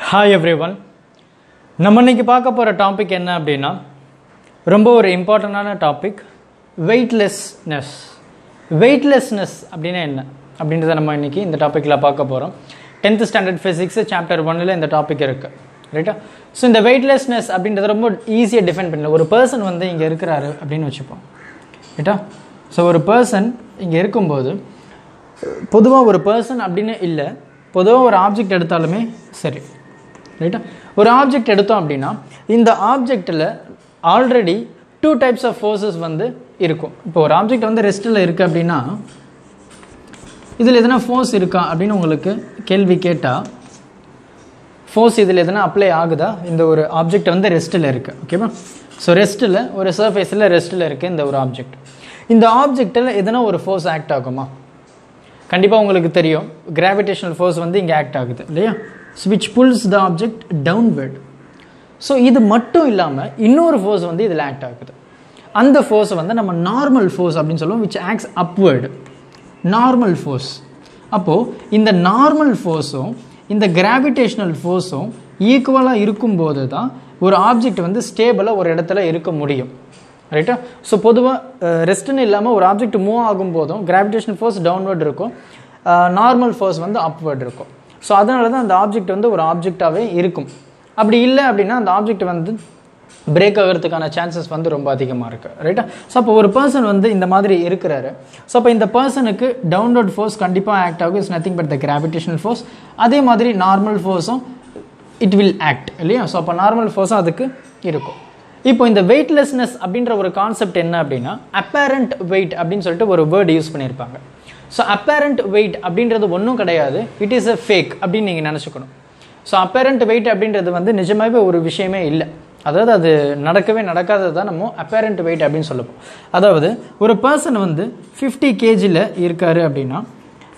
Hi every one நம்ம இன்னைக்கு பார்க்க போகிற டாபிக் என்ன அப்படின்னா ரொம்ப ஒரு இம்பார்ட்டண்டான டாபிக் வெயிட்லெஸ்னஸ் வெயிட்லெஸ்னஸ் அப்படின்னா என்ன? அப்படின்றத நம்ம இன்னைக்கு இந்த டாப்பிக்கில் பார்க்க போகிறோம் டென்த் ஸ்டாண்டர்ட் ஃபிசிக்ஸ் சாப்டர் ஒன்னில் இந்த டாபிக் இருக்குது ரைட்டா ஸோ இந்த வெயிட்லெஸ்னஸ் அப்படின்றத ரொம்ப ஈஸியாக டிஃபைன் பண்ணல. ஒரு பர்சன் வந்து இங்கே இருக்கிறாரு அப்படின்னு வச்சுப்போம். ரைட்டா ஸோ ஒரு பர்சன் இங்கே இருக்கும்போது பொதுவாக ஒரு பர்சன் அப்படின்னு இல்லை பொதுவாக ஒரு ஆப்ஜெக்ட் எடுத்தாலுமே சரி. ரைட்டா ஒரு ஆப்ஜெக்ட் எடுத்தோம் அப்படின்னா இந்த ஆப்ஜெக்டில் already two types of forces வந்து இருக்கும். இப்போ ஒரு ஆப்ஜெக்ட் வந்து ரெஸ்ட்டில் இருக்குது அப்படின்னா இதில் எதனா ஃபோர்ஸ் இருக்கா அப்படின்னு உங்களுக்கு கேள்வி கேட்டால் ஃபோர்ஸ் இதில் எதனா அப்ளை ஆகுதா? இந்த ஒரு ஆப்ஜெக்ட் வந்து ரெஸ்ட்டில் இருக்குது ஓகேவா ஸோ ரெஸ்ட்டில் ஒரு சர்ஃபேஸில் ரெஸ்ட்டில் இருக்குது இந்த ஒரு ஆப்ஜெக்ட் இந்த ஆப்ஜெக்டில் எதனா ஒரு ஃபோர்ஸ் ஆக்ட் ஆகுமா? கண்டிப்பாக உங்களுக்கு தெரியும். கிராவிடேஷனல் ஃபோர்ஸ் வந்து இங்கே ஆக்ட் ஆகுது இல்லையா? Which pulls the object downward so இது மட்டும் இல்லாமல் இன்னொரு ஃபோர்ஸ் வந்து இதில் ஆக்ட் ஆகுது. அந்த ஃபோர்ஸை வந்து நம்ம நார்மல் ஃபோர்ஸ் அப்படின்னு சொல்லுவோம் which acts upward normal force அப்போது இந்த நார்மல் ஃபோர்ஸும் இந்த கிராவிடேஷ்னல் ஃபோர்ஸும் ஈக்குவலாக இருக்கும்போது தான் ஒரு ஆப்ஜெக்ட் வந்து ஸ்டேபிளாக ஒரு இடத்துல இருக்க முடியும். ரைட்டா ஸோ பொதுவாக ரெஸ்ட்னு இல்லாமல் ஒரு ஆப்ஜெக்ட் மூவ் ஆகும் போதும் கிராவிடேஷன் ஃபோர்ஸ் டவுன்வர்ட் இருக்கும் நார்மல் ஃபோர்ஸ் வந்து அப்வேர்ட் இருக்கும். ஸோ அதனால தான் அந்த ஆப்ஜெக்ட் வந்து ஒரு ஆப்ஜெக்டாகவே இருக்கும். அப்படி இல்லை அப்படின்னா அந்த ஆப்ஜெக்ட் வந்து பிரேக் ஆகிறதுக்கான சான்சஸ் வந்து ரொம்ப அதிகமாக இருக்குது ரைட்டா ஸோ அப்போ ஒரு பர்சன் வந்து இந்த மாதிரி இருக்கிறாரு. ஸோ அப்போ இந்த பர்சனுக்கு டவுன்லோட் ஃபோர்ஸ் கண்டிப்பாக ஆக்ட் ஆகும். Is nothing but the gravitational force அதே மாதிரி நார்மல் ஃபோர்ஸும் இட் வில் ஆக்ட் இல்லையா? ஸோ அப்போ நார்மல் ஃபோர்ஸும் அதுக்கு இருக்கும். இப்போ இந்த வெயிட்லெஸ்னஸ் அப்படின்ற ஒரு கான்செப்ட் என்ன அப்படின்னா அப்பேரண்ட் வெயிட் அப்படின்னு சொல்லிட்டு ஒரு வேர்டு யூஸ் பண்ணியிருப்பாங்க. ஸோ அப்பேரண்ட் வெயிட் அப்படின்றது ஒன்றும் கிடையாது. இட் இஸ் அ ஃபேக் அப்படின்னு நீங்கள் நினச்சிக்கணும். ஸோ அப்பேரண்ட் வெயிட் அப்படின்றது வந்து நிஜமாகவே ஒரு விஷயமே இல்லை. அதாவது அது நடக்கவே நடக்காதது தான் நம்ம அப்பேரண்ட் வெயிட் அப்படின்னு சொல்லப்போம் அதாவது ஒரு பர்சன் வந்து ஃபிஃப்டி கேஜியில் இருக்காரு அப்படின்னா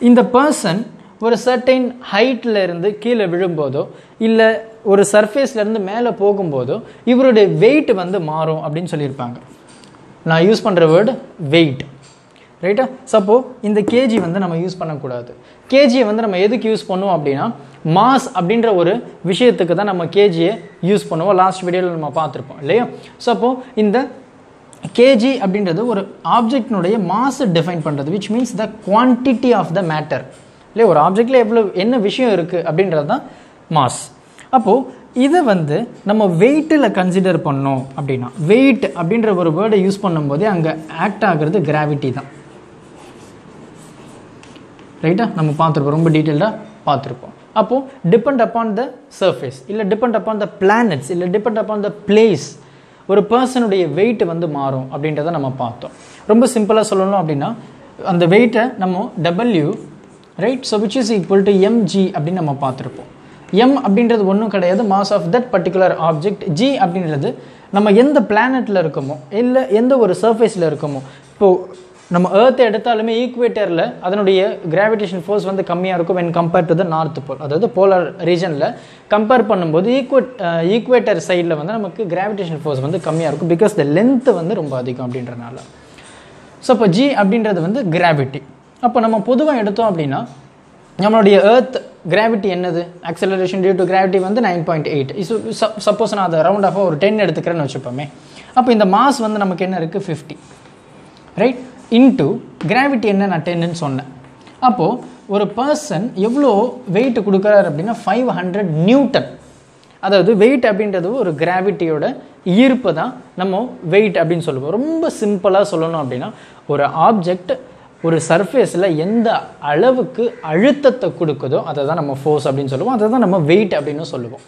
இந்த பர்சன் ஒரு சர்டைன் ஹைட்டில் இருந்து கீழே விழும்போதோ இல்லை ஒரு சர்ஃபேஸ்லேருந்து மேலே போகும்போதோ இவருடைய வெயிட் வந்து மாறும் அப்படின்னு சொல்லியிருப்பாங்க. நான் யூஸ் பண்ணுற வேர்டு வெயிட் ரைட்டா சப்போ இந்த கேஜி வந்து நம்ம யூஸ் பண்ணக்கூடாது. கேஜியை வந்து நம்ம எதுக்கு யூஸ் பண்ணுவோம் அப்படின்னா மாஸ் அப்படின்ற ஒரு விஷயத்துக்கு தான் நம்ம கேஜியை யூஸ் பண்ணுவோம். லாஸ்ட் வீடியோவில் நம்ம பார்த்துருப்போம் இல்லையா? ஸோ இந்த கேஜி அப்படின்றது ஒரு ஆப்ஜெக்டினுடைய மாஸ் டிஃபைன் பண்ணுறது which means the quantity of the matter இல்லையா? ஒரு ஆப்ஜெக்டில் எவ்வளோ என்ன விஷயம் இருக்குது அப்படின்றது தான் மாஸ் அப்போது இதை வந்து நம்ம வெயிட்டில் கன்சிடர் பண்ணோம் அப்படின்னா வெயிட் அப்படின்ற ஒரு வேர்டை யூஸ் பண்ணும்போதே அங்கே ஆக்ட் ஆகிறது கிராவிட்டி தான். ரைட்டா நம்ம பார்த்துருப்போம். ரொம்ப டீட்டெயில்டாக பார்த்துருப்போம். அப்போது டிபெண்ட் அப்பான் த சர்ஃபேஸ் இல்லை டிபெண்ட் அப்பான் த பிளானட்ஸ் இல்லை டிபெண்ட் அப்பான் த பிளேஸ் ஒரு பர்சனுடைய வெயிட் வந்து மாறும் அப்படின்றத நம்ம பார்த்தோம். ரொம்ப சிம்பிளாக சொல்லணும் அப்படின்னா அந்த வெயிட்டை நம்ம W right so which is equal to MG அப்படின்னு நம்ம பார்த்துருப்போம். எம் அப்படின்றது ஒன்றும் கிடையாது. Mass of that particular object G அப்படின்றது நம்ம எந்த பிளானட்டில் இருக்கோமோ இல்லை எந்த ஒரு சர்ஃபேஸில் இருக்கோமோ. இப்போது நம்ம ஏர்த்தை எடுத்தாலுமே ஈக்குவேட்டரில் அதனுடைய கிராவிடேஷன் ஃபோர்ஸ் வந்து கம்மியாக இருக்கும் when compare to the north pole அதாவது போலார் ரீஜனில் கம்பேர் பண்ணும்போது ஈக்குவேட் ஈக்குவேட்டர் சைடில் வந்து நமக்கு கிராவிடேஷன் ஃபோர்ஸ் வந்து கம்மியாக இருக்கும் பிகாஸ் த லென்த்து வந்து ரொம்ப அதிகம் அப்படின்றனால. ஸோ அப்போ ஜி அப்படின்றது வந்து கிராவிட்டி அப்போ நம்ம பொதுவாக எடுத்தோம் அப்படின்னா நம்மளுடைய ஏர்த் கிராவிட்டி என்னது? ஆக்சலரேஷன் டியூ டு கிராவிட்டி வந்து நைன் பாயிண்ட் எயிட் சப்போஸ் நான் அதை ரவுண்ட் ஆஃபாக ஒரு டென் எடுத்துக்கிறேன்னு வச்சுப்போமே. அப்போ இந்த மாஸ் வந்து நமக்கு என்ன இருக்குது ஃபிஃப்டி ரைட் இன்ட்டு கிராவிட்டி என்னென்ன நான் சொன்னேன். அப்போது ஒரு பர்சன் எவ்வளோ வெயிட் கொடுக்குறாரு அப்படின்னா ஃபைவ் ஹண்ட்ரட் நியூட்டன் அதாவது வெயிட் அப்படின்றது ஒரு கிராவிட்டியோட ஈர்ப்பு தான் நம்ம வெயிட் அப்படின்னு சொல்லுவோம். ரொம்ப சிம்பிளாக சொல்லணும் அப்படின்னா ஒரு ஆப்ஜெக்ட் ஒரு சர்ஃபேஸில் எந்த அளவுக்கு அழுத்தத்தை கொடுக்குதோ அதை தான் நம்ம ஃபோர்ஸ் அப்படின்னு சொல்லுவோம். அதை தான் நம்ம வெயிட் அப்படின்னு சொல்லுவோம்.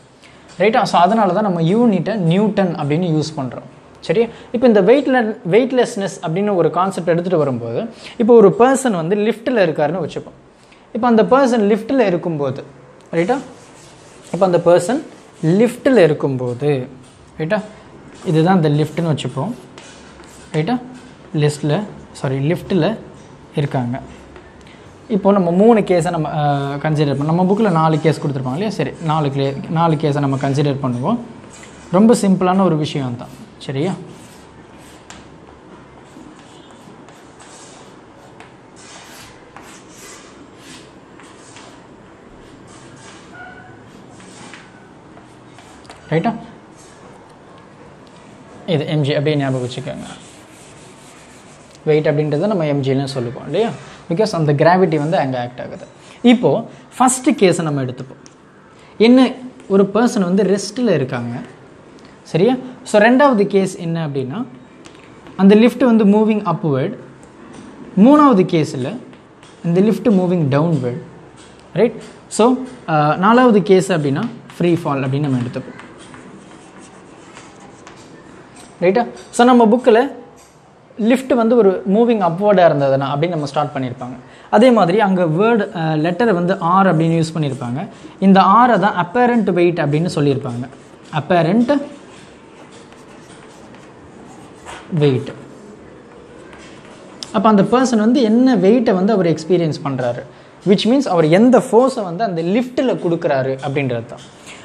ரைட்டா ஸோ அதனால தான் நம்ம யூனிட்டை நியூட்டன் அப்படின்னு யூஸ் பண்ணுறோம் சரி? இப்போ இந்த வெயிட்ல வெயிட்லெஸ்னஸ் அப்படின்னு ஒரு கான்செப்ட் எடுத்துகிட்டு வரும்போது இப்போ ஒரு பர்சன் வந்து லிஃப்ட்டில் இருக்காருன்னு வச்சுப்போம். இப்போ அந்த பர்சன் லிஃப்ட்டில் இருக்கும்போது ரைட்டா இப்போ அந்த பர்சன் லிஃப்ட்டில் இருக்கும்போது ரைட்டா இதுதான் இந்த லிஃப்ட்னு வச்சுப்போம். ரைட்டா லிஸ்ட்டில் சாரி லிஃப்ட்டில் இருக்காங்க. இப்போ நம்ம மூணு கேஸை நம்ம கன்சிடர் பண்ண நம்ம புக்கில் நாலு கேஸ் கொடுத்துருப்பாங்க இல்லையா? சரி நாலு கே நாலு கேஸை நம்ம கன்சிடர் பண்ணுவோம். ரொம்ப சிம்பிளான ஒரு விஷயம் தான் சரியா? ரைட்டா இது எம்ஜி அப்படியே ஞாபகம் வச்சுக்கோங்க. வெயிட் அப்படின்றத நம்ம எம்ஜின்னு சொல்லுவோம் இல்லையா? பிகாஸ் அந்த கிராவிட்டி வந்து அங்கே ஆக்ட் ஆகுது. இப்போது ஃபஸ்ட்டு கேஸை நம்ம எடுத்துப்போம். என்ன ஒரு பர்சன் வந்து ரெஸ்ட்டில் இருக்காங்க சரியா? ஸோ ரெண்டாவது கேஸ் என்ன அப்படின்னா அந்த லிஃப்ட் வந்து மூவிங் அப்வேர்ட் மூணாவது கேஸில் இந்த lift moving downward right so நாலாவது கேஸ் அப்படின்னா ஃப்ரீ ஃபால் அப்படின்னு நம்ம எடுத்துப்போம். ரைட்டா ஸோ நம்ம புக்கில் லிஃப்ட் வந்து ஒரு மூவிங் அப்வேர்டாக இருந்ததுன்னா அப்படின்னு நம்ம ஸ்டார்ட் பண்ணியிருப்பாங்க அதே மாதிரி அங்கே வேர்டு லெட்டரை வந்து ஆர் அப்படின்னு யூஸ் பண்ணியிருப்பாங்க இந்த ஆரை தான் அப்பேரண்ட் வெயிட் அப்படின்னு சொல்லியிருப்பாங்க அப்பேரண்ட் வெயிட் அப்போ அந்த பர்சன் வந்து என்ன வெயிட்டை வந்து அவர் எக்ஸ்பீரியன்ஸ் பண்ணுறாரு விச் மீன்ஸ் அவர் எந்த ஃபோர்ஸை வந்து அந்த லிஃப்ட்டில் கொடுக்குறாரு அப்படின்றது தான்.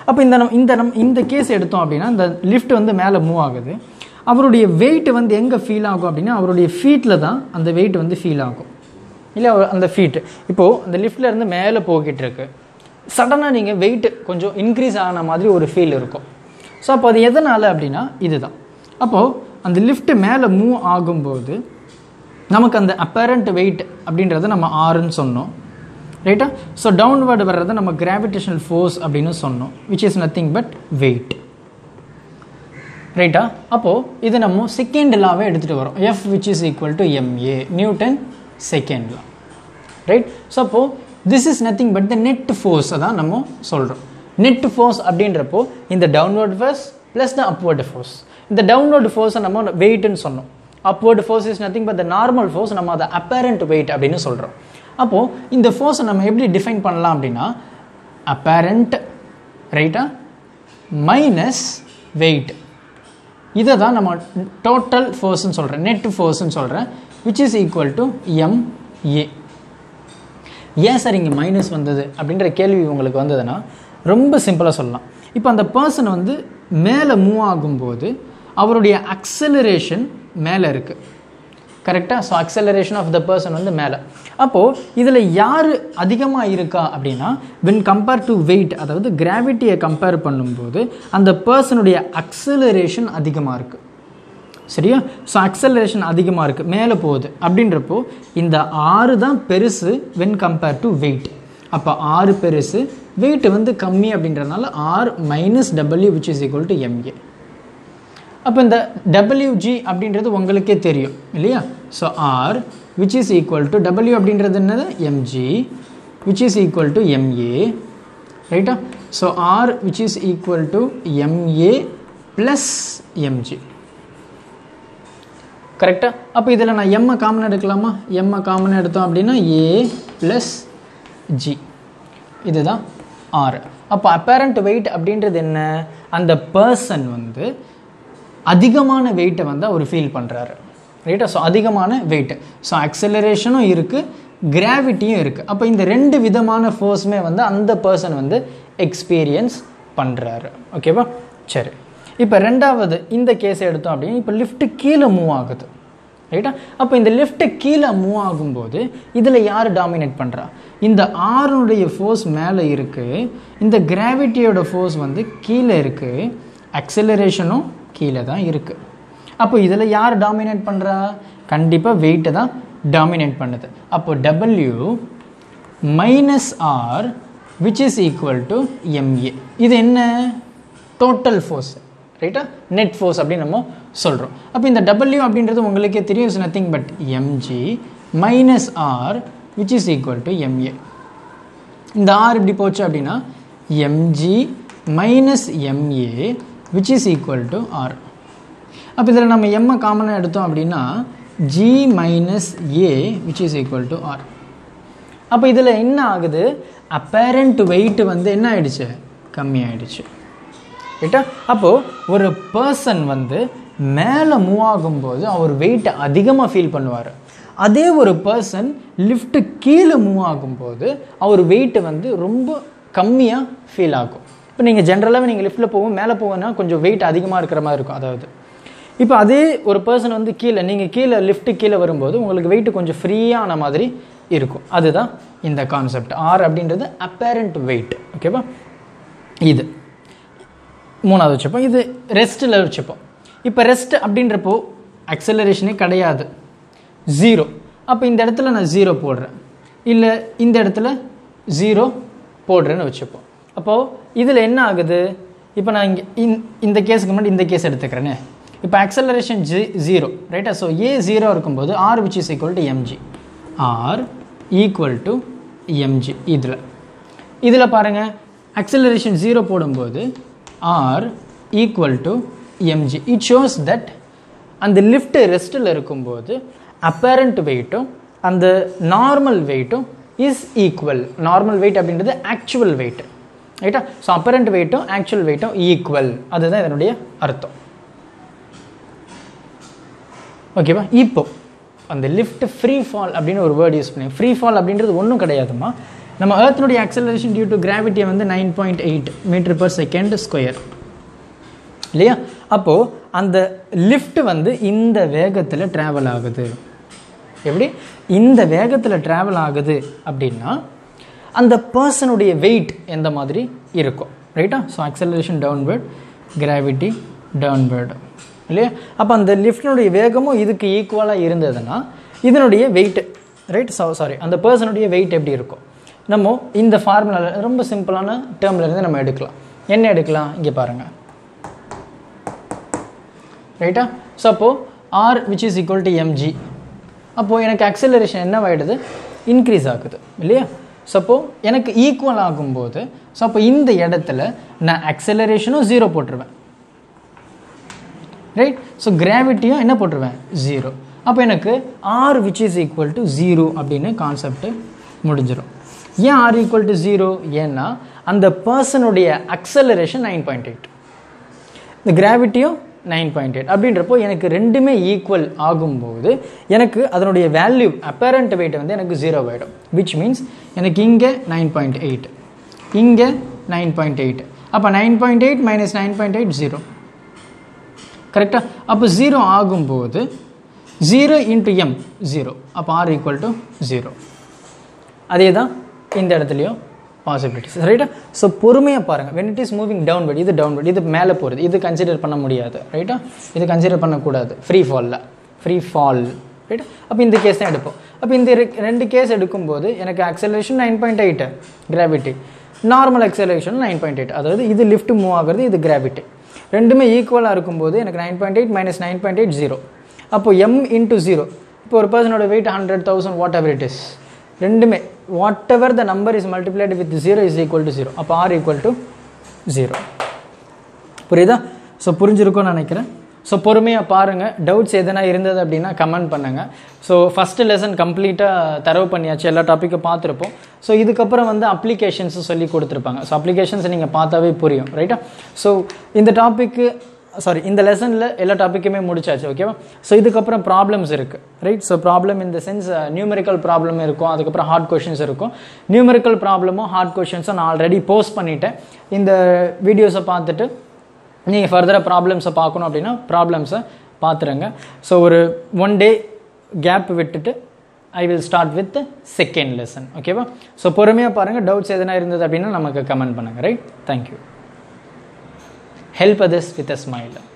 அப்போ இந்த நம் இந்த நம் இந்த கேஸ் எடுத்தோம் அப்படின்னா இந்த லிஃப்ட் வந்து மேலே மூவ் ஆகுது. அவருடைய வெயிட் வந்து எங்கே ஃபீல் ஆகும் அப்படின்னா அவருடைய ஃபீட்டில் தான் அந்த வெயிட் வந்து ஃபீல் ஆகும். இல்லை அந்த ஃபீட்டு இப்போது அந்த லிஃப்ட்டில் இருந்து மேலே போய்கிட்டு இருக்கு. சடனாக நீங்கள் வெயிட் கொஞ்சம் இன்க்ரீஸ் ஆன மாதிரி ஒரு ஃபீல் இருக்கும். ஸோ அப்போ அது எதனால் அப்படின்னா இதுதான். அப்போது அந்த லிஃப்ட் மேலே மூவ் ஆகும்போது நமக்கு அந்த அப்பேரண்ட் வெயிட் அப்படின்றத நம்ம ஆறுன்னு சொன்னோம். ரைட்டா ஸோ டவுன்வர்டு வர்றதை நம்ம கிராவிடேஷனல் ஃபோர்ஸ் அப்படின்னு சொன்னோம் which is nothing but weight ரைட்டா அப்போது இது நம்ம செகண்ட் லாவே எடுத்துகிட்டு வரோம். F which is equal to MA newton second law right so அப்போது this is nothing but the net ஃபோர்ஸை தான் நம்ம சொல்கிறோம் நெட் ஃபோர்ஸ் அப்படின்றப்போ இந்த downward force plus the upward force இந்த டவுன்வர்டு ஃபோர்ஸை நம்ம வெயிட்னு சொன்னோம். Upward force is nothing but the normal force நம்ம அதை அப்பேரண்ட் வெயிட் அப்படின்னு சொல்கிறோம் அப்போது இந்த ஃபோர்ஸை நம்ம எப்படி டிஃபைன் பண்ணலாம் அப்படின்னா அப்பேரண்ட் ரைட்டா மைனஸ் வெயிட் இதை தான் நம்ம டோட்டல் ஃபோர்ஸ்னு சொல்கிறேன் நெட் ஃபோர்ஸ்னு சொல்கிறேன் which is equal to MA ஏன் சார் இங்கே மைனஸ் வந்தது அப்படின்ற கேள்வி உங்களுக்கு வந்ததுன்னா ரொம்ப சிம்பிளாக சொல்லலாம். இப்போ அந்த பர்சன் வந்து மேலே மூவ் ஆகும்போது அவருடைய அக்சலரேஷன் மேலே இருக்குது கரெக்டாக so acceleration of the person வந்து மேலே. அப்போது இதில் யார் அதிகமாக இருக்கா அப்படின்னா வென் கம்பேர் டு வெயிட் அதாவது கிராவிட்டியை கம்பேர் பண்ணும்போது அந்த பர்சனுடைய அக்சலரேஷன் அதிகமாக இருக்குது சரியா? ஸோ அக்சலரேஷன் அதிகமாக இருக்குது மேலே போகுது. அப்படின்றப்போ இந்த ஆறு தான் பெருசு வென் கம்பேர் டு வெயிட் அப்போ ஆறு பெருசு வெயிட் வந்து கம்மி அப்படின்றதுனால R minus W which is equal to MA அப்போ இந்த டபிள்யூஜி அப்படின்றது உங்களுக்கே தெரியும் இல்லையா? So R which is equal to W அப்படின்றது என்னது? MG which is equal to MA ரைட்டா so R which is equal to MA plus MG கரெக்டாக அப்போ இதில் நான் எம்மை காமன் எடுக்கலாமா? எம்மை காமன் எடுத்தோம் அப்படின்னா ஏ ப்ளஸ் ஜி இதுதான் ஆர் அப்போ அப்பேரண்ட் வெயிட் அப்படின்றது என்ன? அந்த பர்சன் வந்து அதிகமான வெயிட்டை வந்து அவர் ஃபீல் பண்ணுறாரு ரைட்டா ஸோ அதிகமான வெயிட் ஸோ அக்சலரேஷனும் இருக்குது கிராவிட்டியும் இருக்குது அப்போ இந்த ரெண்டு விதமான ஃபோர்ஸுமே வந்து அந்த பர்சன் வந்து எக்ஸ்பீரியன்ஸ் பண்ணுறாரு ஓகேவா சரி. இப்போ ரெண்டாவது இந்த கேஸ் எடுத்தோம் அப்படின்னா இப்போ லிஃப்ட்டு கீழே மூவ் ஆகுது. ரைட்டா அப்போ இந்த லிஃப்ட்டு கீழே மூவ் ஆகும்போது இதில் யார் டாமினேட் பண்ணுறா இந்த ஆறுனுடைய ஃபோர்ஸ் மேலே இருக்குது இந்த கிராவிட்டியோட ஃபோர்ஸ் வந்து கீழே இருக்குது அக்சலரேஷனும் கீழே தான் இருக்குது அப்போ இதில் யார் டாமினேட் பண்ணுறா கண்டிப்பாக வெயிட்டை தான் டாமினேட் பண்ணுது. அப்போ W minus R which is equal to MA இது என்ன? டோட்டல் ஃபோர்ஸ் ரைட்டா நெட் ஃபோர்ஸ் அப்படின்னு நம்ம சொல்கிறோம் அப்போ இந்த டபிள்யூ அப்படின்றது உங்களுக்கே தெரியும் is nothing but MG minus R which is equal to MA இந்த ஆர் இப்படி போச்சு அப்படின்னா MG minus MA which is equal to R அப்போ இதில் நம்ம எம்மை காமனாக எடுத்தோம் அப்படின்னா G minus A which is equal to R அப்போ இதில் என்ன ஆகுது? அப்பேரண்ட் வெயிட் வந்து என்ன ஆயிடுச்சு? கம்மி ஆயிடுச்சு. ரைட்டா அப்போது ஒரு பர்சன் வந்து மேலே மூவ் ஆகும்போது அவர் வெயிட்டை அதிகமாக ஃபீல் பண்ணுவார். அதே ஒரு பர்சன் லிஃப்ட்டு கீழே மூவ் ஆகும்போது அவர் வெயிட்டு வந்து ரொம்ப கம்மியாக ஃபீல் ஆகும். இப்போ நீங்கள் ஜென்ரலாகவே நீங்கள் லிஃப்ட்டில் போகும் மேலே போகணும்னா கொஞ்சம் வெயிட் அதிகமாக இருக்கிற மாதிரி இருக்கும் அதாவது. இப்போ அதே ஒரு பர்சன் வந்து கீழே நீங்கள் கீழே லிஃப்ட்டு கீழே வரும்போது உங்களுக்கு வெயிட் கொஞ்சம் ஃப்ரீயான மாதிரி இருக்கும். அதுதான் இந்த கான்செப்ட் ஆர் அப்படின்றது அப்பேரண்ட் வெயிட் ஓகேவா இது. மூணாவது வச்சுப்போம். இது ரெஸ்ட்டில் வச்சுப்போம். இப்போ ரெஸ்ட் அப்படின்றப்போ அக்சலரேஷனே கிடையாது. ஜீரோ அப்போ இந்த இடத்துல நான் ஜீரோ போடுறேன். இல்லை இந்த இடத்துல ஜீரோ போடுறேன்னு வச்சுப்போம். அப்போது இதில் என்ன ஆகுது? இப்போ நான் இங்கே இந்த கேஸுக்கு முன்னாடி இந்த கேஸ் எடுத்துக்கிறேன்னு இப்போ அக்சலரேஷன் ஜி ஜீரோ ரைட்டா ஸோ ஏ ஜீரோ இருக்கும்போது R which is equal to mg R equal to mg இதில். இதில் பாருங்கள் அக்சலரேஷன் ஜீரோ போடும்போது R equal to mg it shows that அந்த லிஃப்ட் ரெஸ்ட்டில் இருக்கும்போது அப்பேரண்ட் வெயிட்டும் அந்த நார்மல் வெயிட்டும் இஸ் ஈக்குவல் நார்மல் வெயிட் அப்படின்றது ஆக்சுவல் வெயிட் ரைட்டா ஸோ அப்பரண்ட் வெயிட்டும் ஆக்சுவல் வெயிட்டும் ஈக்குவல் அதுதான் இதனுடைய அர்த்தம். ஓகேவா இப்போ அந்த லிஃப்ட் ஃப்ரீ ஃபால் அப்படின்னு ஒரு வேர்ட் யூஸ் பண்ணி ஃப்ரீ ஃபால் அப்படின்றது ஒன்றும் கிடையாதுமா நம்ம ஏர்த்தினுடைய அக்சலரேஷன் டியூ டு கிராவிட்டியை வந்து nine point eight metre per second square இல்லையா? அப்போது அந்த லிஃப்ட் வந்து இந்த வேகத்தில் ட்ராவல் ஆகுது. எப்படி? இந்த வேகத்தில் ட்ராவல் ஆகுது அப்படின்னா அந்த பர்சனுடைய வெயிட் எந்த மாதிரி இருக்கும்? ரைட்டா so acceleration downward gravity downward இல்லையா? அப்போ அந்த லிஃப்டினுடைய வேகமும் இதுக்கு ஈக்குவலாக இருந்ததுன்னா இதனுடைய வெயிட் ரைட் ஸோ சாரி அந்த பர்சனுடைய வெயிட் எப்படி இருக்கும்? நம்ம இந்த ஃபார்முலாவில் ரொம்ப சிம்பிளான டேர்ம்லேருந்து நம்ம எடுக்கலாம். என்ன எடுக்கலாம்? இங்கே பாருங்கள் ரைட்டா ஸோ அப்போது R which is equal to MG அப்போது எனக்கு அக்சலரேஷன் என்னவாயிடுது? இன்க்ரீஸ் ஆகுது. இல்லையா? ஸோ அப்போது எனக்கு ஈக்குவல் ஆகும்போது ஸோ அப்போ இந்த இடத்துல நான் அக்சலரேஷனும் ஜீரோ போட்டுருவேன். ரைட் ஸோ கிராவிட்டியும் என்ன போட்டுருவேன்? ஜீரோ அப்போ எனக்கு R which is equal to zero அப்படின்னு கான்செப்ட் முடிஞ்சிடும் ஏன் ஆர் ஈக்குவல் டு ஜீரோ ஏன்னா அந்த பர்சனுடைய அக்சலரேஷன் நைன் பாயிண்ட் எயிட் இந்த கிராவிட்டியும் நைன் பாயிண்ட் எயிட் அப்படின்றப்போ எனக்கு ரெண்டுமே ஈக்குவல் ஆகும்போது எனக்கு அதனுடைய வேல்யூ அப்பேரண்ட் வெயிட் வந்து எனக்கு ஜீரோ ஆகிடும் விச் மீன்ஸ் எனக்கு இங்கே நைன் பாயிண்ட் எயிட் இங்கே நைன் பாயிண்ட் எயிட் அப்போ nine point eight minus nine point eight zero கரெக்டாக அப்போ ஜீரோ ஆகும்போது ஜீரோ இன்ட்டு எம் ஜீரோ அப்போ ஆர் ஈக்குவல் டு ஜீரோ அதே தான் இந்த இடத்துலையும் பாசிபிலிட்டிஸ் ரைட்டா ஸோ பொறுமையாக பாருங்கள் when it is moving downward இது டவுன்வர்ட் இது மேலே போகிறது இது கன்சிடர் பண்ண முடியாது. ரைட்டா இது கன்சிடர் பண்ணக்கூடாது. ஃப்ரீ ஃபாலில் ஃப்ரீ ஃபால் ரைட்டா அப்போ இந்த கேஸ் தான் எடுப்போம். அப்போ இந்த ரெண்டு கேஸ் எடுக்கும்போது எனக்கு acceleration nine point eight gravity normal acceleration nine point eight அதாவது இது லிஃப்ட் மூவ் ஆகுறது இது கிராவிட்டி ரெண்டுமே ஈக்குவலாக இருக்கும்போது எனக்கு nine point eight minus nine point eight zero அப்போ எம் இன்ட்டு ஜீரோ இப்போ ஒரு பர்சனோட weight hundred thousand whatever it is ரெண்டுமே. Whatever the number is multiplied with zero is equal to zero அப்போ ஆர் ஈக்குவல் டு ஜீரோ புரியுதா? So புரிஞ்சிருக்கும்னு நினைக்கிறேன். So பொறுமையாக பாருங்கள் டவுட்ஸ் எதனா இருந்தது அப்படின்னா கமெண்ட் பண்ணுங்கள் ஸோ ஃபஸ்ட்டு லெசன் கம்ப்ளீட்டாக தரவு பண்ணியாச்சு. எல்லா டாப்பிக்கும் பார்த்துருப்போம். ஸோ இதுக்கப்புறம் வந்து அப்ளிகேஷன்ஸ் சொல்லி கொடுத்துருப்பாங்க. ஸோ அப்ளிகேஷன்ஸ் நீங்கள் பார்த்தாவே புரியும். ரைட்டா ஸோ இந்த டாப்பிக்கு சாரி இந்த லெசனில் எல்லா டாப்பிக்குமே முடிச்சாச்சு ஓகேவா ஸோ இதுக்கப்புறம் ப்ராப்ளம்ஸ் இருக்குது ரைட் ஸோ ப்ராப்ளம் இந்த சென்ஸ் நியூமெரிக்கல் ப்ராப்ளம் இருக்கும் அதுக்கப்புறம் ஹார்ட் கொஷின்ஸ் இருக்கும். நியூமெரிக்கல் ப்ராப்ளமும் ஹார்ட் கொஷின்ஸும் நான் ஆல்ரெடி போஸ்ட் பண்ணிட்டேன். இந்த வீடியோஸை பார்த்துட்டு நீங்கள் ஃபர்தராக ப்ராப்ளம்ஸை பார்க்கணும் அப்படின்னா ப்ராப்ளம்ஸை பார்த்துருங்க. ஸோ ஒரு ஒன் டே கேப் விட்டுட்டு I will start with second lesson ஓகேவா ஸோ பொறுமையாக பாருங்கள் டவுட்ஸ் எதனா இருந்தது அப்படின்னா நமக்கு கமெண்ட் பண்ணுங்கள் right thank you help others with a smile